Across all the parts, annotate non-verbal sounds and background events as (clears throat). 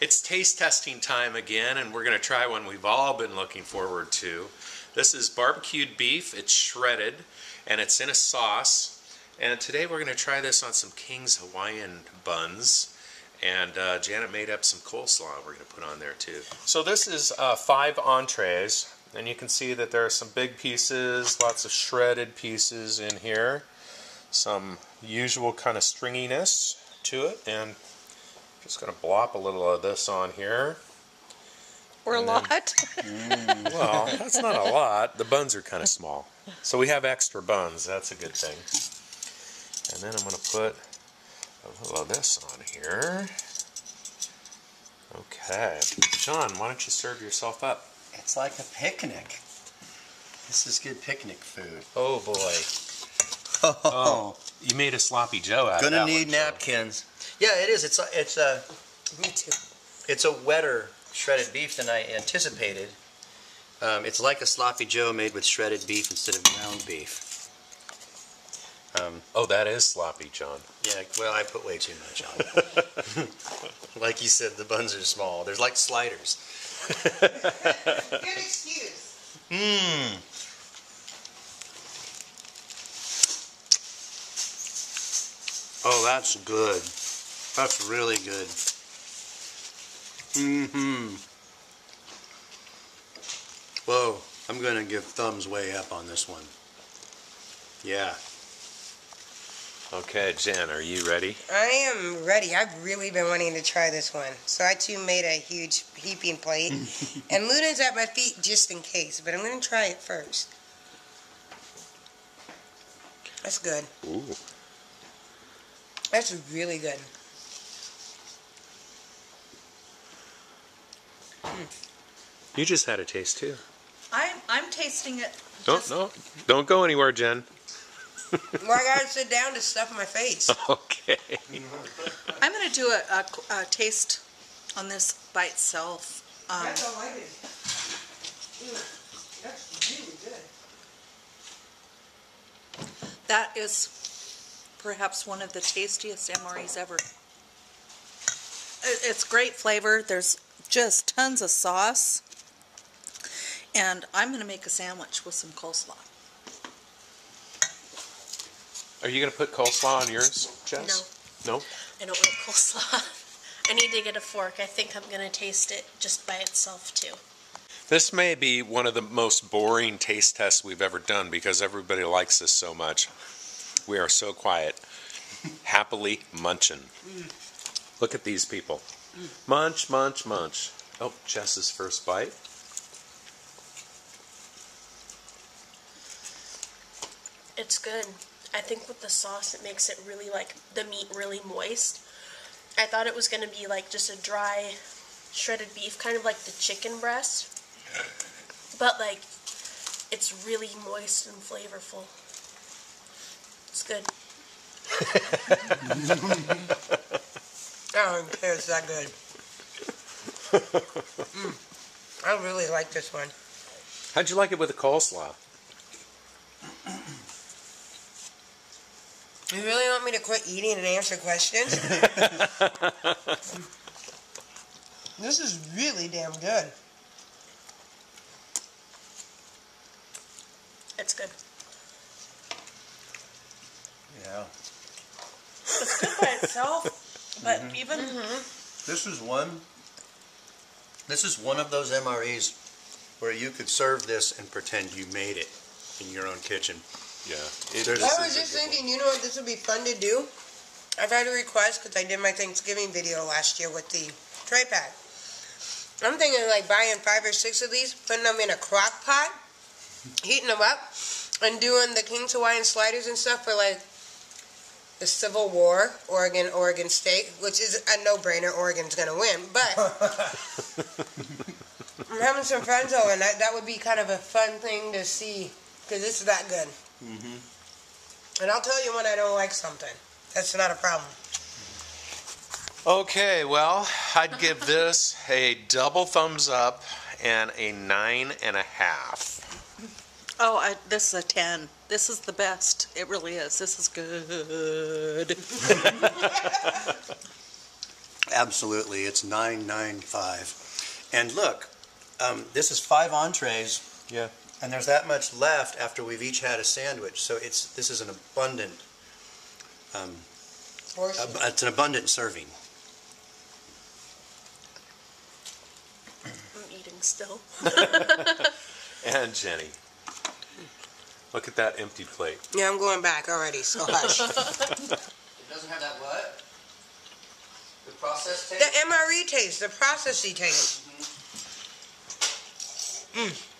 It's taste testing time again, and we're going to try one we've all been looking forward to. This is barbecued beef. It's shredded, and it's in a sauce. And today we're going to try this on some King's Hawaiian buns. And uh, Janet made up some coleslaw we're going to put on there too. So this is uh, five entrees. And you can see that there are some big pieces, lots of shredded pieces in here. Some usual kind of stringiness to it. And just going to blop a little of this on here. Or a then- lot. Mm. Well, that's not a lot. The buns are kind of small. So we have extra buns. That's a good thing. And then I'm going to put a little of this on here. Okay. John, why don't you serve yourself up? It's like a picnic. This is good picnic food. Oh, boy. Oh, (laughs) oh You made a sloppy Joe out of it. gonna need one, Joe. napkins. Yeah, it is. It's a, it's a Me too. it's a wetter shredded beef than I anticipated. Um, it's like a sloppy Joe made with shredded beef instead of ground beef. Um, Oh, that is sloppy, John. yeah, well, I put way too much on (laughs) like you said, the buns are small. They're like sliders. Good excuse. Mmm. Oh, that's good. That's really good. Mm-hmm. Whoa, I'm gonna give thumbs way up on this one. Yeah. Okay, Jen, are you ready? I am ready. I've really been wanting to try this one. So I too made a huge heaping plate. (laughs) and Luna's at my feet just in case, but I'm going to try it first. That's good. Ooh. That's really good. You just had a taste too. I'm I'm tasting it. Don't just- no, don't go anywhere, Jen. (laughs) Well, I got to sit down to stuff my face. (laughs) Okay. I'm gonna do a, a, a taste on this by itself. Um, That's all I did. Mm, That's really good. that is perhaps one of the tastiest MREs ever. It, it's great flavor. There's just tons of sauce. And I'm gonna make a sandwich with some coleslaw. Are you going to put coleslaw on yours, Jess? No. No? I don't want coleslaw. (laughs) I need to get a fork. I think I'm gonna taste it just by itself too. This may be one of the most boring taste tests we've ever done because everybody likes this so much. We are so quiet, (laughs) happily munching. Look at these people. Munch, munch, munch. Oh, Jess's first bite. It's good. I think with the sauce, it makes it really like the meat really moist. I thought it was gonna be like just a dry, shredded beef, kind of like the chicken breast, but like it's really moist and flavorful. It's good. (laughs) I don't even care. It's that good. Mm, I really like this one. How'd you like it with the coleslaw? You really want me to quit eating and answer questions? (laughs) this is really damn good. It's good. Yeah. It's good by itself, (laughs) but mm-hmm. even mm-hmm. This is one. This is one of those MREs where you could serve this and pretend you made it in your own kitchen. Yeah. There's- I was just thinking, you know what this would be fun to do? I've had a request because I did my Thanksgiving video last year with the tray pack. I'm thinking like buying five or six of these, putting them in a crock pot, heating them up, and doing the King's Hawaiian sliders and stuff for like the Civil War, Oregon, Oregon State, which is a no-brainer. Oregon's gonna win, but (laughs) I'm having some friends over, and that, that would be kind of a fun thing to see because it's that good. Mm-hmm. And I'll tell you when I don't like something. That's not a problem. Okay, well, I'd give this a double thumbs up and a nine and a half. Oh, I, this is a ten. This is the best. It really is. This is good. (laughs) Absolutely, it's nine nine five. And look, um, this is five entrees, Yeah. and there's that much left after we've each had a sandwich. So it's this is an abundant, um, Portion. ab- it's an abundant serving. I'm eating still. (laughs) (laughs) And Jenny. Look at that empty plate. Yeah, I'm going back already, so (laughs) hush. It doesn't have that what? The processed the MRE taste, the processy taste. Mm-hmm. Mm.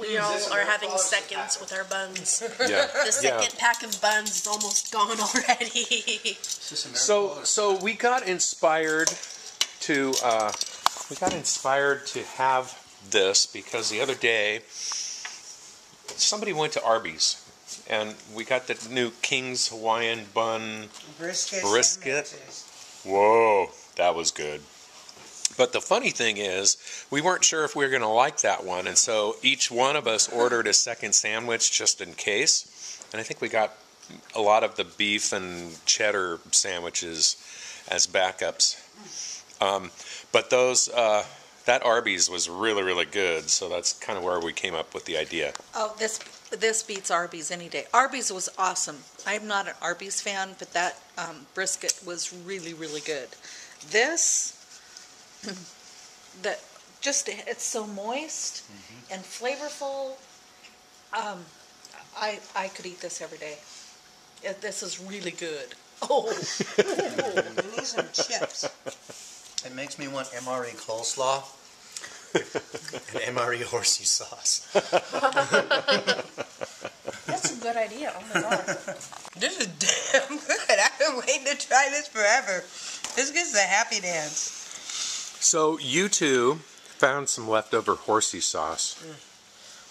We mm, all are having seconds with our buns. (laughs) Yeah. The second pack of buns is almost gone (laughs) already. So so we got inspired to uh, we got inspired to have this because the other day somebody went to Arby's and we got the new King's Hawaiian bun. Brisket. Brisket? sandwiches. Whoa, that was good. But the funny thing is, we weren't sure if we were going to like that one, and so each one of us ordered a second sandwich just in case. And I think we got a lot of the beef and cheddar sandwiches as backups. Um, but those, uh, that Arby's was really, really good, so that's kind of where we came up with the idea. Oh, this this beats Arby's any day. Arby's was awesome. I'm not an Arby's fan, but that um, brisket was really, really good. This, (clears throat) the just it's so moist and flavorful. Um, I I could eat this every day. It, this is really good. Oh, We need some chips. It makes me want MRE coleslaw (laughs) and MRE horsey sauce. That's a good idea. Oh my god. This is damn good. I've been waiting to try this forever. This gets a happy dance. So you two found some leftover horsey sauce,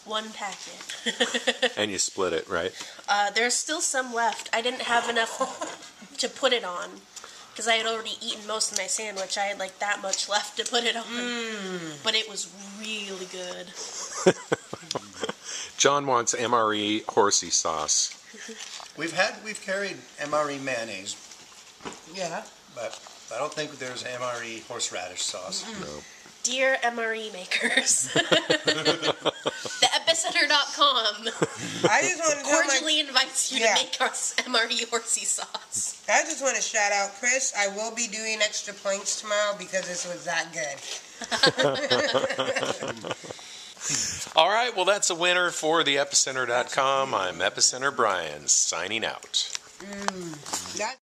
One packet. (laughs) and you split it, right? Uh, there's still some left. I didn't have enough (laughs) to put it on because I had already eaten most of my sandwich. I had like that much left to put it on, mm. but it was really good. (laughs) John wants MRE horsey sauce. (laughs) We've had we've carried MRE mayonnaise, Yeah. but I don't think there's MRE horseradish sauce. No. Dear MRE makers, (laughs) the epicenter.com (laughs) I just want to tell my, cordially invites you Yeah. to make us MRE horsey sauce. I just want to shout out Chris. I will be doing extra points tomorrow because this was that good. (laughs) All right, well, that's a winner for the epicenter.com. I'm Epicenter Bryan signing out. Mm, that